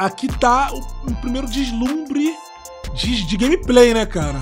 aqui tá o, primeiro deslumbre de, de gameplay, né, cara?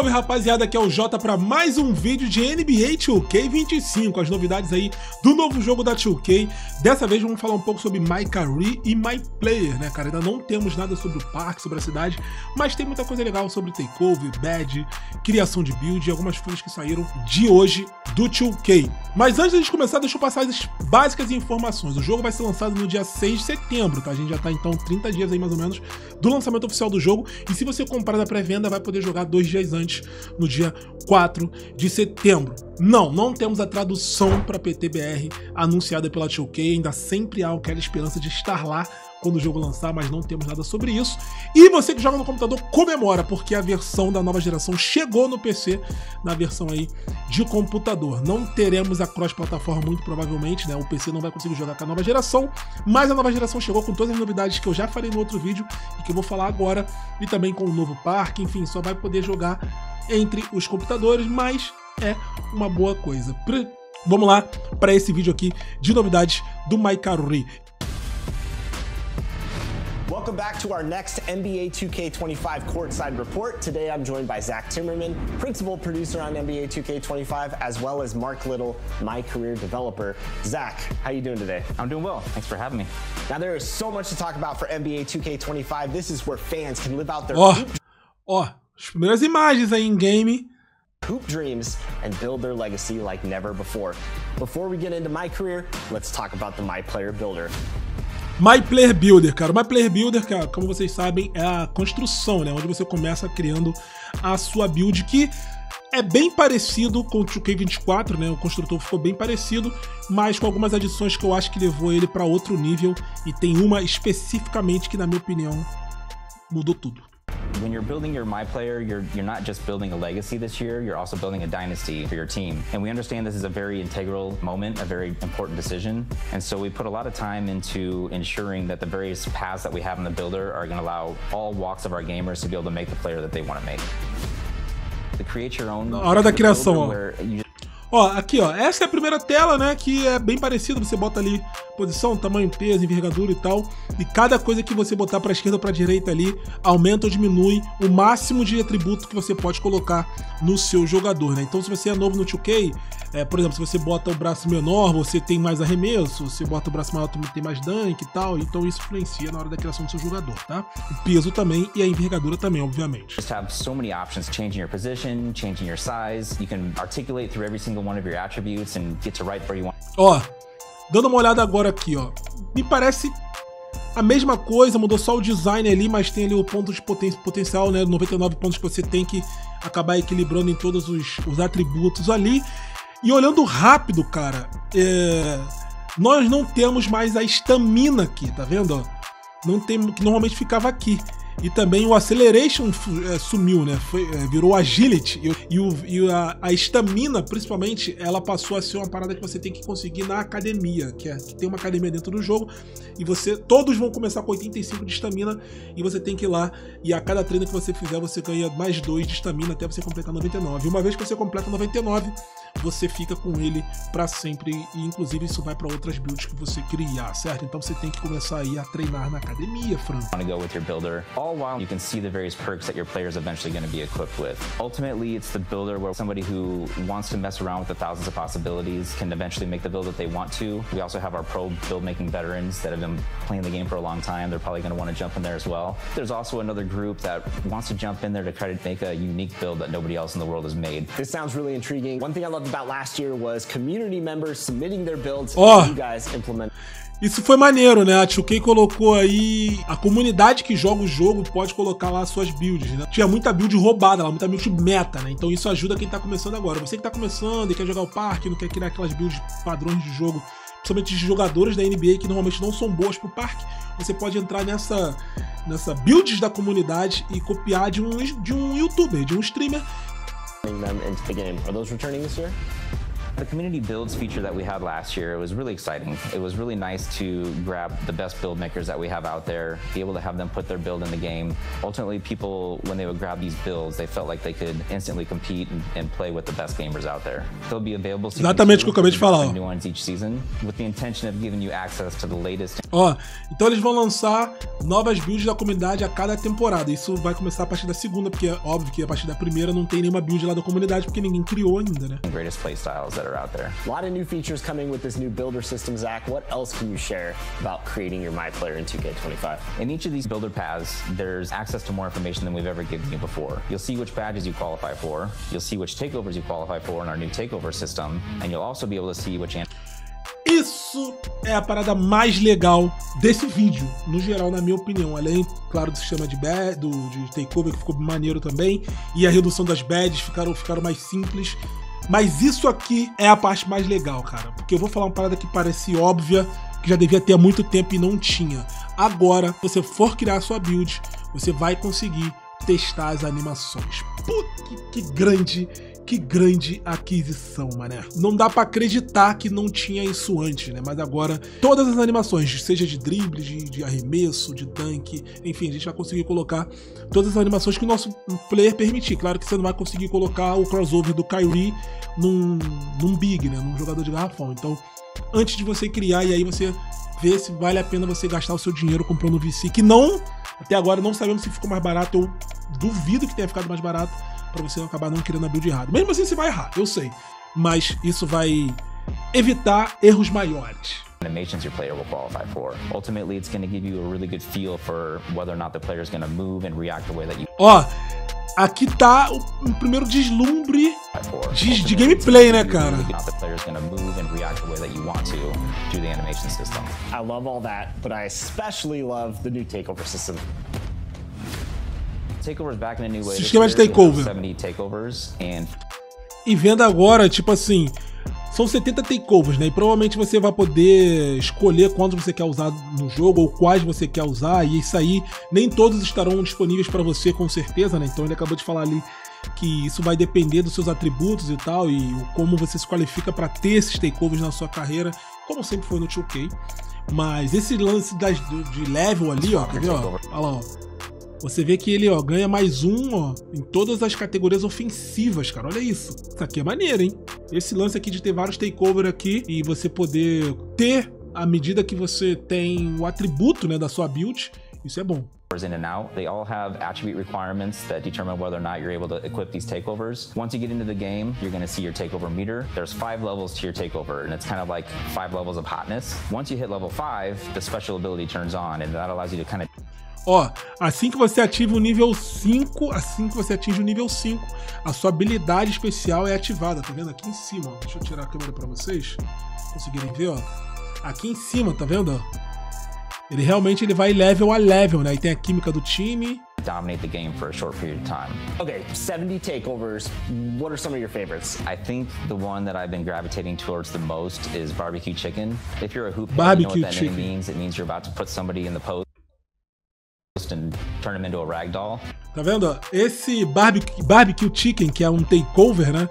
Salve rapaziada, aqui é o Jota para mais um vídeo de NBA 2K25, as novidades aí do novo jogo da 2K. Dessa vez vamos falar um pouco sobre My Career e My Player, né, cara? Ainda não temos nada sobre o parque, sobre a cidade, mas tem muita coisa legal sobre takeover, badge, criação de build e algumas coisas que saíram de hoje do 2K. Mas antes de começar, deixa eu passar as básicas informações. O jogo vai ser lançado no dia 6 de setembro, tá? A gente já tá então 30 dias aí mais ou menos do lançamento oficial do jogo e se você comprar na pré-venda vai poder jogar dois dias antes no dia 4 de setembro. Não, não temos a tradução para PTBR anunciada pela 2K, ainda sempre há aquela esperança de estar lá quando o jogo lançar, mas não temos nada sobre isso. E você que joga no computador comemora, porque a versão da nova geração chegou no PC, na versão aí de computador. Não teremos a cross-plataforma muito provavelmente, né? O PC não vai conseguir jogar com a nova geração, mas a nova geração chegou com todas as novidades que eu já falei no outro vídeo e que eu vou falar agora, e também com o novo parque, enfim, só vai poder jogar entre os computadores, mas é uma boa coisa. Vamos lá para esse vídeo aqui de novidades do MyCarry. Welcome back to our next NBA 2K25 courtside report. Today I'm joined by Zach Timmerman, principal producer on NBA 2K25, as well as Mark Little, my career developer. Zach, how are you doing today? I'm doing well. Thanks for having me. Now there is so much to talk about for NBA 2K25. This is where fans can live out their Ó, ó, as primeiras imagens aí em game. hoop dreams and build their legacy like never before. Before we get into my career, let's talk about the My Player Builder. My Player Builder, cara. My Player Builder, cara, como vocês sabem, é a construção, né? Onde você começa criando a sua build, que é bem parecido com o 2K24, né? O construtor ficou bem parecido, mas com algumas adições que eu acho que levou ele para outro nível. E tem uma especificamente que, na minha opinião, mudou tudo. When you're building your My Player, you're, you're not just building a legacy this year, you're also building a dynasty for your team. And we understand this is a very integral moment, a very important decision. And so we put a lot of time into ensuring that the various paths that we have in the builder are going to allow all walks of our gamers to be able to make the player that they want to make. To create your own. criação, ó. Aqui ó, essa é a primeira tela, né, que é bem parecida, você bota ali posição, tamanho, peso, envergadura e tal, e cada coisa que você botar para esquerda ou para direita ali aumenta ou diminui o máximo de atributo que você pode colocar no seu jogador, né? Então se você é novo no 2K, é, por exemplo, se você bota o braço menor, você tem mais arremesso, se bota o braço maior, tem mais dunk e tal, então isso influencia na hora da criação do seu jogador, tá? O peso também e a envergadura também, obviamente. Have so many options, changing your position, changing your size, you can articulate through every single single one of your attributes and get to where you want. Ó, dando uma olhada agora aqui, ó. Me parece a mesma coisa, mudou só o design ali, mas tem ali o ponto de poten potencial, né? 99 pontos que você tem que acabar equilibrando em todos os, os atributos ali. E olhando rápido, cara, é... nós não temos mais a estamina aqui, tá vendo? Ó? Não tem, que normalmente ficava aqui. E também o Acceleration é, sumiu, né? Foi, é, virou Agility. E, o, e a estamina, principalmente, ela passou a ser uma parada que você tem que conseguir na academia, que, é, que tem uma academia dentro do jogo. E você. Todos vão começar com 85 de estamina. E você tem que ir lá. E a cada treino que você fizer, você ganha mais 2 de estamina até você completar 99. E uma vez que você completa 99, você fica com ele para sempre. E inclusive isso vai para outras builds que você criar, certo? Então você tem que começar aí a treinar na academia, Fran. all while you can see the various perks that your player is eventually going to be equipped with. Ultimately, it's the builder where somebody who wants to mess around with the thousands of possibilities can eventually make the build that they want to. We also have our pro build making veterans that have been playing the game for a long time. They're probably going to want to jump in there as well. There's also another group that wants to jump in there to try to make a unique build that nobody else in the world has made. This sounds really intriguing. One thing I loved about last year was community members submitting their builds oh. you guys implement. Isso foi maneiro, né? A 2K colocou aí. A comunidade que joga o jogo pode colocar lá suas builds, né? Tinha muita build roubada lá, muita build meta, né? Então isso ajuda quem tá começando agora. Você que tá começando e quer jogar o parque, não quer criar aquelas builds padrões de jogo, principalmente de jogadores da NBA que normalmente não são boas pro parque, você pode entrar nessa, nessa builds da comunidade e copiar de um, de um youtuber, de um streamer. Them into the game. Are those returning this year? The community builds feature that we had last year was really exciting. It was really nice to grab the best build makers that we have out there, be able to have them put their build in the game. Ultimately, people, when they would grab these builds, they felt like they could instantly compete and, and play with the best gamers out there. They'll be available Exatamente o que eu acabei de falar. new ones each season with the intention of giving you access to the latest. Ó, então eles vão lançar novas builds da comunidade a cada temporada. Isso vai começar a partir da segunda, porque é óbvio que a partir da primeira não tem nenhuma build lá da comunidade, porque ninguém criou ainda, né? Greatest playstyles that are out there. A lot of new features coming with this new builder system, Zach. What else can you share about creating your My Player in 2K25? In each of these builder paths, there's access to more information than we've ever given you before. You'll see which badges you qualify for, you'll see which takeovers you qualify for in our new takeover system, and you'll also be able to see which Isso é a parada mais legal desse vídeo, no geral, na minha opinião. Além, claro, do sistema de, bad, do, de takeover, que ficou maneiro também, e a redução das badges ficaram, ficaram mais simples. Mas isso aqui é a parte mais legal, cara. Porque eu vou falar uma parada que parece óbvia, que já devia ter há muito tempo e não tinha. Agora, se você for criar sua build, você vai conseguir testar as animações. Puta que, que grande que grande aquisição, mané. Não dá para acreditar que não tinha isso antes, né? Mas agora, todas as animações, seja de drible, de, de arremesso, de tanque, enfim, a gente vai conseguir colocar todas as animações que o nosso player permitir. Claro que você não vai conseguir colocar o crossover do Kyrie num, num big, né? Num jogador de garrafão. Então, antes de você criar, e aí você vê se vale a pena você gastar o seu dinheiro comprando o VC, que não, até agora não sabemos se ficou mais barato, eu duvido que tenha ficado mais barato para você acabar não querendo a build errada. Mesmo assim, você vai errar, eu sei. Mas isso vai evitar erros maiores. animations your player will qualify for. Ultimately, it's going to give you a really good feel for whether or not the player is going to move and react the way that you Ó, aqui tá o, primeiro deslumbre de, de gameplay, né, cara? The player is going to move and react the way that you want to through the animation system. I love all that, but I especially love the new takeover system. Takeovers back in a new way. Sistema de takeover. 70 takeovers and E vendo agora, tipo assim, são 70 takeovers, né? E provavelmente você vai poder escolher quantos você quer usar no jogo ou quais você quer usar. E isso aí, nem todos estarão disponíveis para você com certeza, né? Então ele acabou de falar ali que isso vai depender dos seus atributos e tal, e como você se qualifica para ter esses takeovers na sua carreira, como sempre foi no 2K. Mas esse lance das, de level ali, ó, quer ver, ó? Olha lá, ó. Você vê que ele ó, ganha mais um ó, em todas as categorias ofensivas, cara. Olha isso. Isso aqui é maneiro, hein? Esse lance aqui de ter vários takeover aqui e você poder ter à medida que você tem o atributo né, da sua build, isso é bom. in and out. They all have attribute requirements that determine whether or not you're able to equip these takeovers. Once you get into the game, you're going to see your takeover meter. There's five levels to your takeover, and it's kind of like five levels of hotness. Once you hit level five, the special ability turns on, and that allows you to kind of Ó, assim que você ativa o nível 5, assim que você atinge o nível 5, a sua habilidade especial é ativada. Tá vendo aqui em cima? Ó. Deixa eu tirar a câmera para vocês conseguirem ver, ó. Aqui em cima, tá vendo? Ele realmente ele vai level a level, né? E tem a química do time. Dominate the game for a short period of time. Okay, 70 takeovers. What are some of your favorites? I think the one that I've been gravitating towards the most is barbecue chicken. If you're a hoop, barbecue you know what that chicken. name means. It means you're about to put somebody in the post. And turn him into a ragdoll. Tá vendo? Esse barbecue, barbecue Chicken, que é um takeover, né?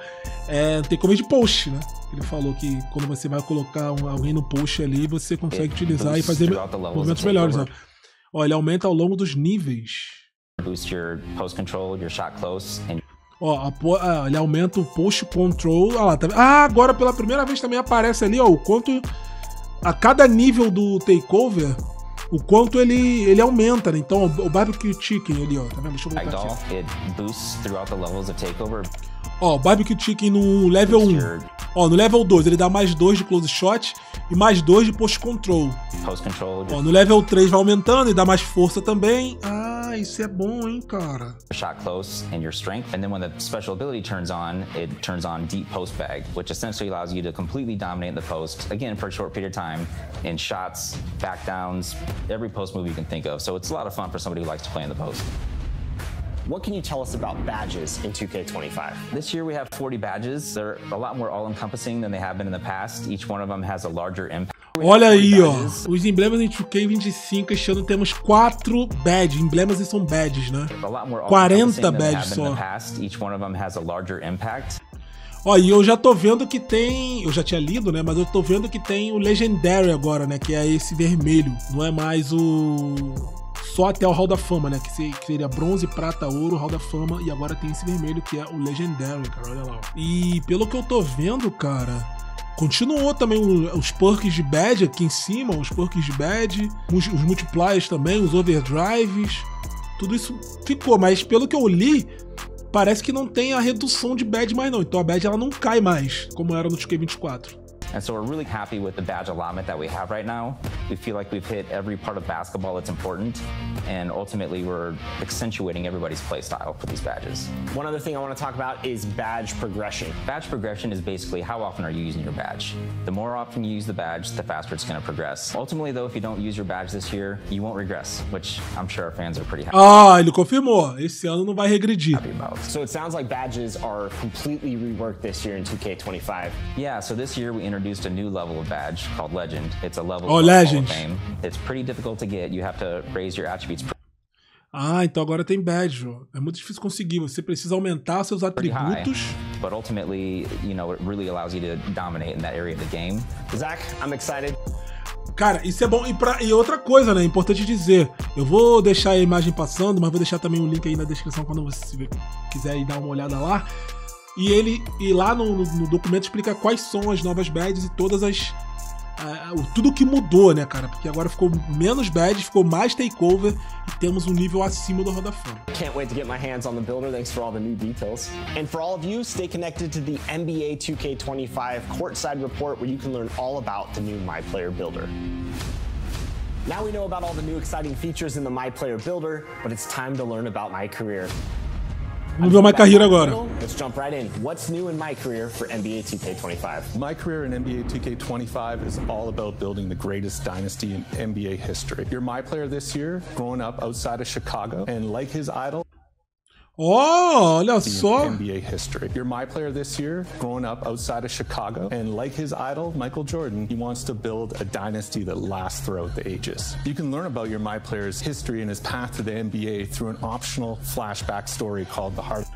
É um takeover de post, né? Ele falou que quando você vai colocar um, alguém no post ali, você consegue utilizar e fazer movimentos melhores. Ó. ó, ele aumenta ao longo dos níveis. Boost your post control, your shot close, and Ó, a, a, ele aumenta o post control. Ah, lá, tá, ah, agora pela primeira vez também aparece ali, ó, o quanto a cada nível do takeover o quanto ele, ele aumenta, né? Então o barbecue chicken ali, ó, tá vendo? Deixa eu botar aqui. Ó, o barbecue chicken no level 1. Ó, no level 2 ele dá mais 2 de close shot e mais 2 de post control. Post control. Ó, no level 3 vai aumentando e dá mais força também. Ah, isso é bom, hein, cara. Shot close and your strength. And then when the special ability turns on, it turns on deep post bag, which essentially allows you to completely dominate the post, again, for a short period of time, in shots, back downs, every post move you can think of. So it's a lot of fun for somebody who likes to play in the post. What can you tell us about badges in 2K25? This year we have 40 badges. They're a lot more all-encompassing than they have been in the past. Each one of them has a larger impact. Olha aí, ó. Os emblemas em 2K25, este ano temos 4 badges. Emblemas e são badges, né? 40 badges só. Each one of them has a larger impact. Ó, e eu já tô vendo que tem. Eu já tinha lido, né? Mas eu tô vendo que tem o Legendary agora, né? Que é esse vermelho. Não é mais o. Só até o Hall da Fama, né? Que seria bronze, prata, ouro, Hall da Fama. E agora tem esse vermelho que é o Legendary, cara. Olha lá. E pelo que eu tô vendo, cara. Continuou também os perks de badge aqui em cima, os perks de badge, os, multipliers também, os overdrives. Tudo isso ficou, mas pelo que eu li, parece que não tem a redução de badge mais não. Então a badge ela não cai mais, como era no TK24. And so we're really happy with the badge allotment that we have right now. We feel like we've hit every part of basketball that's important, and ultimately we're accentuating everybody's play style for these badges. One other thing I want to talk about is badge progression. Badge progression is basically how often are you using your badge. The more often you use the badge, the faster it's going to progress. Ultimately, though, if you don't use your badge this year, you won't regress, which I'm sure our fans are pretty happy. Ah, ele confirmou. Esse ano não vai regredir. So it sounds like badges are completely reworked this year in 2K25. Yeah, so this year we introduced introduced a new level of badge called Legend. It's a level oh, Legend. Fame. It's pretty difficult to get. You have to raise your attributes. Ah, então agora tem badge. É muito difícil conseguir. Você precisa aumentar seus atributos. High, but ultimately, you know, it really allows you to dominate in that area of the game. Zach, I'm excited. Cara, isso é bom. E, pra, e outra coisa, né? Importante dizer. Eu vou deixar a imagem passando, mas vou deixar também o link aí na descrição quando você quiser ir dar uma olhada lá. E ele e lá no, no, documento explica quais são as novas badges e todas as. Uh, tudo que mudou, né, cara? Porque agora ficou menos badges, ficou mais takeover e temos um nível acima do Roda Fama. Can't wait to get my hands on the builder. Thanks for all the new details. And for all of you, stay connected to the NBA 2K25 courtside report where you can learn all about the new My Player Builder. Now we know about all the new exciting features in the My Player Builder, but it's time to learn about my career. Vamos ver uma carreira agora. Let's jump right in. What's new in my career for NBA 2K25? My career in NBA 2K25 is all about building the greatest dynasty in NBA history. You're my player this year, growing up outside of Chicago, and like his idol, Oh, olha só. NBA history. You're my player this year, growing up outside of Chicago, and like his idol, Michael Jordan, he wants to build a dynasty that lasts throughout the ages. You can learn about your my player's history and his path to the NBA through an optional flashback story called The Heart.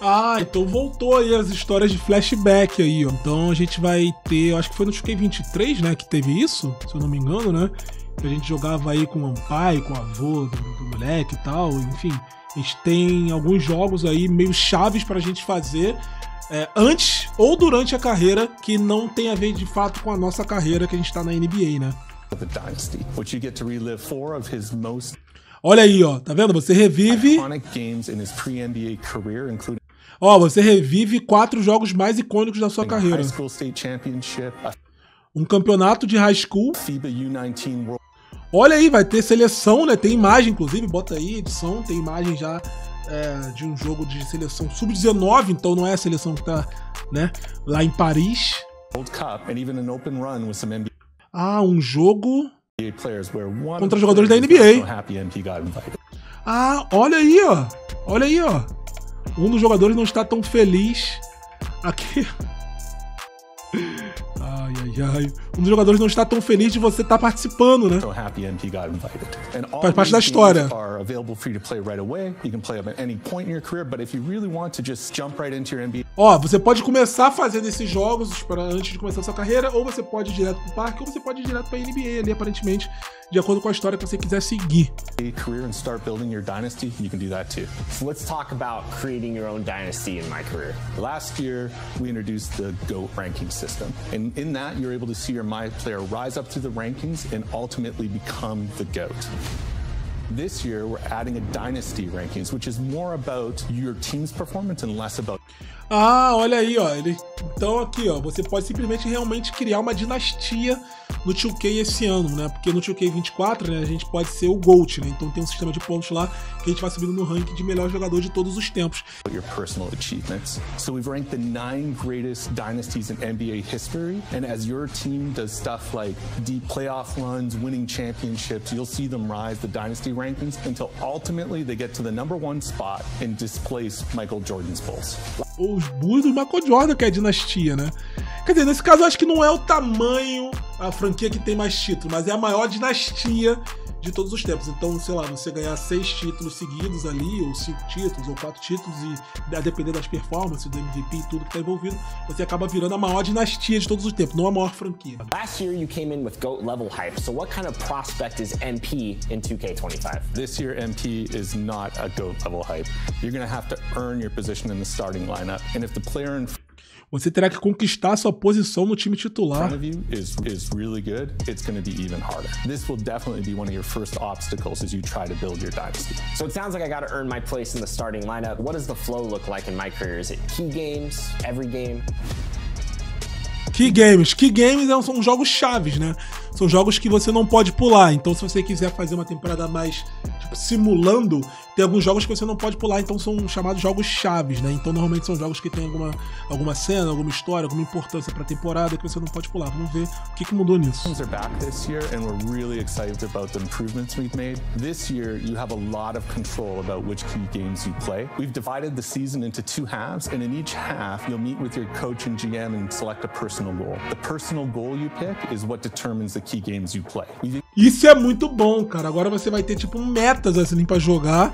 Ah, então voltou aí as histórias de flashback aí, ó. Então a gente vai ter, eu acho que foi no 2K23, né, que teve isso, se eu não me engano, né? Que a gente jogava aí com o pai, com o avô do, do moleque e tal, enfim. A gente tem alguns jogos aí meio chaves para a gente fazer é, antes ou durante a carreira que não tem a ver de fato com a nossa carreira que a gente está na NBA, né? Olha aí, ó, tá vendo? Você revive. Ó, você revive quatro jogos mais icônicos da sua carreira. Um campeonato de high school. FIBA U19 World Olha aí, vai ter seleção, né? Tem imagem, inclusive, bota aí, edição, tem imagem já é, de um jogo de seleção sub-19, então não é a seleção que tá, né, lá em Paris. Ah, um jogo contra jogadores da NBA. Ah, olha aí, ó. Olha aí, ó. Um dos jogadores não está tão feliz aqui. Ai, ai. Um dos jogadores não está tão feliz de você estar tá participando, né? Faz parte da história. Ó, você pode começar fazendo esses jogos antes de começar a sua carreira, ou você pode ir direto pro parque, ou você pode ir direto pra NBA ali, aparentemente, de acordo com a história que você quiser seguir. Career and start building your dynasty, you can do that too. So let's talk about creating your own dynasty in my career. Last year, we introduced the GOAT ranking system. And in that, you're able to see your My Player rise up through the rankings and ultimately become the GOAT. This year, we're adding a dynasty rankings, which is more about your team's performance and less about. Ah, olha aí, ó. Ele... Então aqui, ó, você pode simplesmente realmente criar uma dinastia no 2K esse ano, né? Porque no 2K 24, né, a gente pode ser o GOAT, né? Então tem um sistema de pontos lá que a gente vai subindo no ranking de melhor jogador de todos os tempos. Your personal achievements. So we've ranked the nine greatest dynasties in NBA history, and as your team does stuff like deep playoff runs, winning championships, you'll see them rise the dynasty rankings until ultimately they get to the number one spot and displace Michael Jordan's Bulls. Os Bulls do Michael Jordan, que é a dinastia, né? Quer dizer, nesse caso, eu acho que não é o tamanho, a franquia que tem mais títulos, mas é a maior dinastia de todos os tempos. Então, sei lá, você ganhar seis títulos seguidos ali, ou cinco títulos, ou quatro títulos, e a depender das performances, do MVP e tudo que tá envolvido, você acaba virando a maior dinastia de todos os tempos, não a maior franquia. Last year you came in with GOAT level hype, so what kind of prospect is MP in 2K25? This year, MP is not a GOAT level hype. You're going to have to earn your position in the starting lineup. And if the player in Você terá que conquistar sua posição no time titular. front of you is, is really good, it's going to be even harder. This will definitely be one of your first obstacles as you try to build your dynasty. So it sounds like I got to earn my place in the starting lineup. What does the flow look like in my career? Is it key games, every game? Key Games. Key Games é são jogos chaves, né? São jogos que você não pode pular. Então, se você quiser fazer uma temporada mais tipo, simulando, tem alguns jogos que você não pode pular, então são chamados jogos chaves, né? Então, normalmente são jogos que tem alguma, alguma cena, alguma história, alguma importância pra temporada que você não pode pular. Vamos ver o que, que mudou nisso. Are back this year, and we're really excited about the improvements we've made. This year, you have a lot of control about which key games you play. We've divided the season into two halves, and in each half, you'll meet with your coach and GM and select a personal goal. The personal goal you pick is what determines the key games you play. Isso é muito bom, cara. Agora você vai ter tipo metas assim pra jogar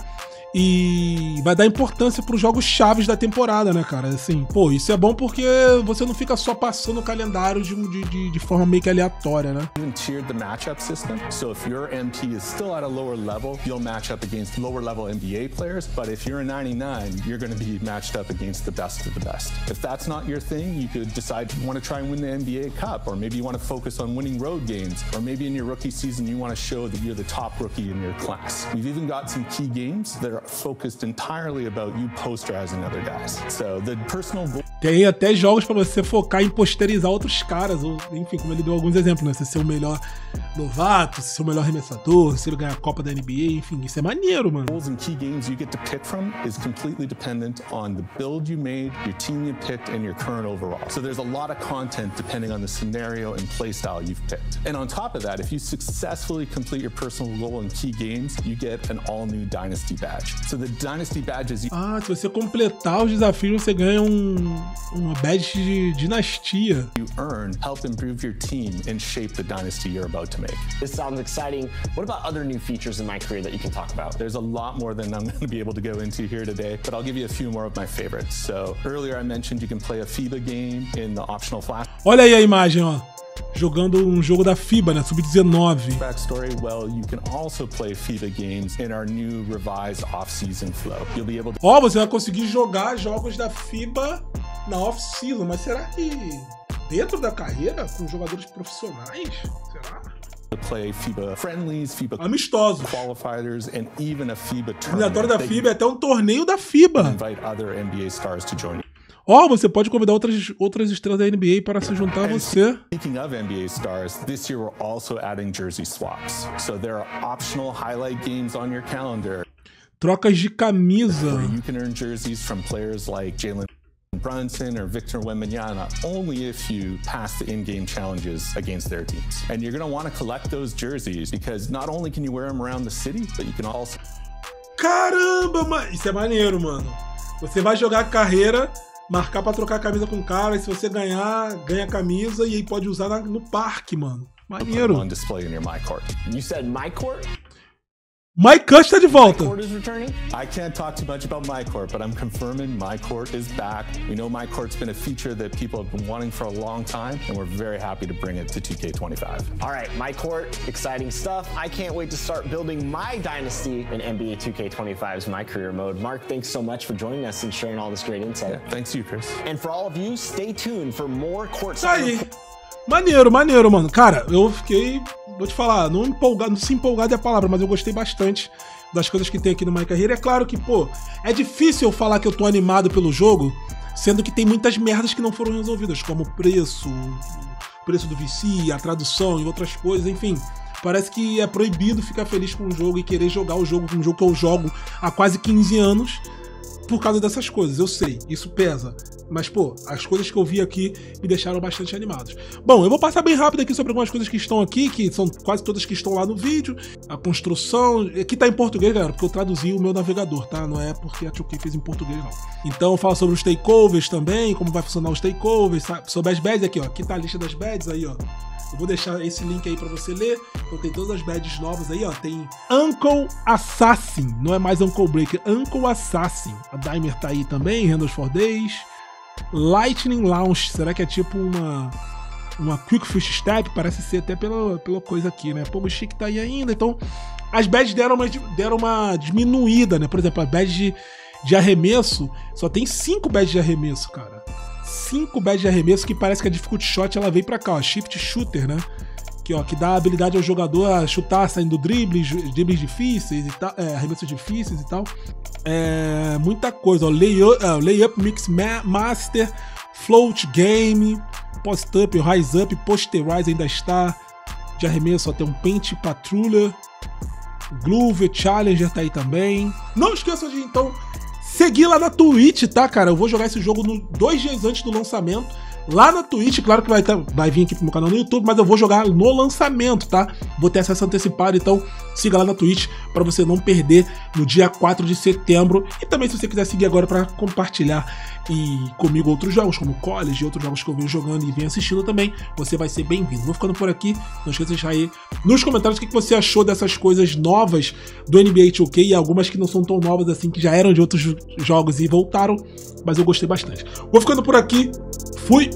e vai dar importância pros jogos chaves da temporada, né, cara? Assim, pô, isso é bom porque você não fica só passando o calendário de, de, de, forma meio que aleatória, né? the matchup system. So if your MP is still at a lower level, you'll match up against lower level NBA players. But if you're a 99, you're going to be matched up against the best of the best. If that's not your thing, you could decide you want to try and win the NBA Cup, or maybe you want to focus on winning road games, or maybe in your rookie season you want to show that you're the top rookie in your class. We've even got some key games that are focused entirely about you posterizing other guys. So the personal Tem até jogos pra você focar em posterizar outros caras, ou enfim, como ele deu alguns exemplos, né? Se ser o melhor novato, se ser o melhor arremessador, se ele ganhar a Copa da NBA, enfim, isso é maneiro, mano. goals and key games you get to pick from is completely dependent on the build you made, your team you picked, and your current overall. So there's a lot of content depending on the scenario and playstyle you've picked. And on top of that, if you successfully complete your personal goal in key games, you get an all-new Dynasty badge. So the Dynasty badges you Ah, se você completar os desafios, você ganha um, uma badge de dinastia. you earn help improve your team and shape the dynasty you're about to make. This sounds exciting. What about other new features in my career that you can talk about? There's a lot more than I'm going to be able to go into here today, but I'll give you a few more of my favorites. So earlier I mentioned you can play a FIBA game in the optional flash Olha aí a imagem, ó. Jogando um jogo da FIBA, né? Sub-19. backstory. Well, you can also play FIBA games in our new revised off-season flow. You'll be able to Ó, você vai conseguir jogar jogos da FIBA na off-season, mas será que dentro da carreira, com jogadores profissionais? Será? play FIBA friendlies, FIBA Amistosos. qualifiers, and even a FIBA da tournament. that FIBA é até um torneio da FIBA. invite other NBA stars to join Ó, você pode convidar outras, outras estrelas da NBA para se juntar a você. Speaking of NBA stars, this year we're also adding jersey swaps. So there are optional highlight games on your calendar Trocas de camisa. where you can earn jerseys from players like Jalen Brunson or Victor Wembanyama only if you pass the in-game challenges against their teams. And you're going to want to collect those jerseys because not only can you wear them around the city, but you can also Caramba, mano. Isso é maneiro, mano. Você vai jogar carreira, marcar pra trocar a camisa com o cara, e se você ganhar, ganha a camisa e aí pode usar na- no parque, mano. Maneiro. on display in your my court. You said my court? Mike Cush tá de volta. Court is returning? I can't talk too much about my court, but I'm confirming my court is back. We know my court's been a feature that people have been wanting for a long time, and we're very happy to bring it to 2K25. All right, my court, exciting stuff. I can't wait to start building my dynasty in NBA 2K25's my career mode. Mark, thanks so much for joining us and sharing all this great insight. Thanks to you, Chris. And for all of you, stay tuned for more Isso courtside. aí. Maneiro, maneiro, mano. Cara, eu fiquei. Vou te falar, não empolgado, não se empolgado é a palavra, mas eu gostei bastante das coisas que tem aqui no My Career. É claro que, pô, é difícil eu falar que eu tô animado pelo jogo, sendo que tem muitas merdas que não foram resolvidas, como o preço, o preço do VC, a tradução e outras coisas, enfim. Parece que é proibido ficar feliz com o jogo e querer jogar o jogo, um jogo que eu jogo há quase 15 anos, por causa dessas coisas. Eu sei, isso pesa. Mas, pô, as coisas que eu vi aqui me deixaram bastante animados. Bom, eu vou passar bem rápido aqui sobre algumas coisas que estão aqui, que são quase todas que estão lá no vídeo. A construção. Aqui tá em português, galera, porque eu traduzi o meu navegador, tá? Não é porque a 2K fez em português, não. Então, fala sobre os takeovers também, como vai funcionar os takeovers, sabe? sobre as badges aqui, ó. Aqui tá a lista das badges aí, ó. Eu vou deixar esse link aí para você ler. Então tem todas as badges novas aí, ó. Tem Uncle Assassin, não é mais Uncle Breaker, Uncle Assassin. A Dimer tá aí também, Handles for Days. Lightning Launch, será que é tipo uma uma Quick Fish Step? Parece ser até pela, pela coisa aqui, né? Pogo Chic tá aí ainda, então as badges deram uma, deram uma diminuída, né? Por exemplo, a badge de, de arremesso só tem 5 badges de arremesso, cara. 5 badges de arremesso que parece que a Difficult Shot ela veio pra cá, ó, Shift Shooter, né? Que, ó, que dá a habilidade ao jogador a chutar saindo dribles, dribles difíceis e tal, é, arremessos difíceis e tal. É, muita coisa, ó, layup, uh, layup Mix ma Master, Float Game, Post-Up, Rise Up, Posterize ainda está. De arremesso, ó, tem um Paint Patrulha, Groove Challenger tá aí também. Não esqueça de então seguir lá na Twitch, tá, cara? Eu vou jogar esse jogo no, dois dias antes do lançamento. Lá na Twitch, claro que vai, vai vir aqui pro meu canal no YouTube, mas eu vou jogar no lançamento, tá? Vou ter acesso antecipado, então siga lá na Twitch para você não perder no dia 4 de setembro. E também se você quiser seguir agora para compartilhar e comigo outros jogos, como College e outros jogos que eu venho jogando e venho assistindo também, você vai ser bem-vindo. Vou ficando por aqui, não esqueça de deixar aí nos comentários o que você achou dessas coisas novas do NBA 2K e algumas que não são tão novas assim, que já eram de outros jogos e voltaram, mas eu gostei bastante. Vou ficando por aqui, Fui!